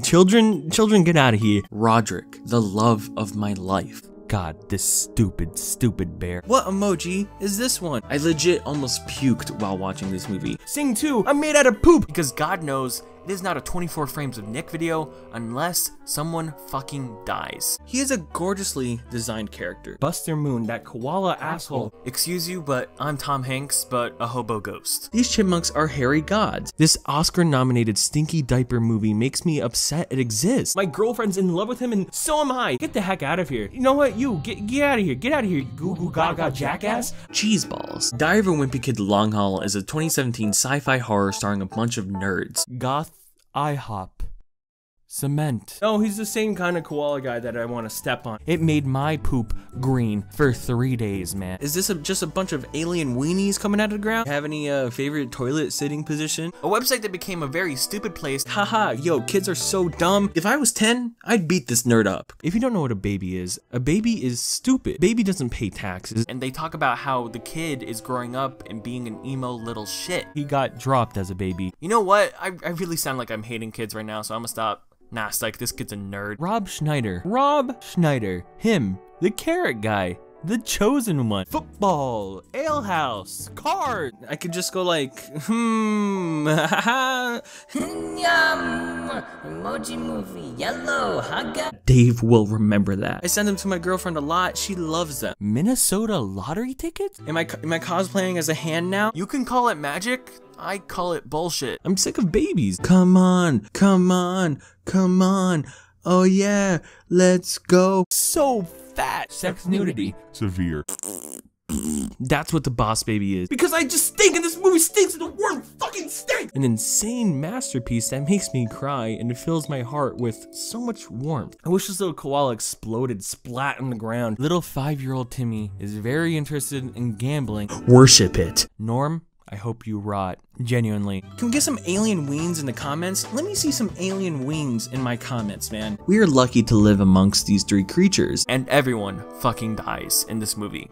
Children, children, get out of here. Rodrick, the love of my life. God, this stupid, stupid bear. What emoji is this one? I legit almost puked while watching this movie. Sing 2, I'm made out of poop. Because God knows it is not a 24 frames of Nick video unless someone fucking dies. He is a gorgeously designed character. Buster Moon, that koala asshole. Excuse you, but I'm Tom Hanks, but a hobo ghost. These chipmunks are hairy gods. This Oscar nominated stinky diaper movie makes me upset it exists. My girlfriend's in love with him and so am I. Get the heck out of here. You know what? You, get, get out of here. Get out of here, goo goo gaga jackass. Cheese balls. Diary of a Wimpy Kid Long Haul is a 2017 sci-fi horror starring a bunch of nerds. Goth IHOP. Cement. Oh, he's the same kind of koala guy that I want to step on. It made my poop green for three days, man. Is this a, just a bunch of alien weenies coming out of the ground? Have any uh, favorite toilet sitting position? A website that became a very stupid place. Haha, yo, kids are so dumb. If I was 10, I'd beat this nerd up. If you don't know what a baby is, a baby is stupid. Baby doesn't pay taxes. And they talk about how the kid is growing up and being an emo little shit. He got dropped as a baby. You know what? I, I really sound like I'm hating kids right now, so I'm gonna stop. Nah, Psych, this kid's a nerd. Rob Schneider. Rob Schneider. Him. The carrot guy. The chosen one. Football. Alehouse. Cars. I could just go like, hmm, Yum! Emoji movie, yellow, haga. Dave will remember that. I send them to my girlfriend a lot. She loves them. Minnesota lottery tickets? Am I am I cosplaying as a hand now? You can call it magic. I call it bullshit. I'm sick of babies. Come on, come on, come on. Oh yeah, let's go. So fat. Sex nudity. Severe. That's what the boss baby is. Because I just stink and this movie stinks and the world fucking stinks! An insane masterpiece that makes me cry and fills my heart with so much warmth. I wish this little koala exploded splat on the ground. Little five-year-old Timmy is very interested in gambling. Worship it. Norm, I hope you rot. Genuinely. Can we get some alien wings in the comments? Let me see some alien wings in my comments, man. We are lucky to live amongst these three creatures. And everyone fucking dies in this movie.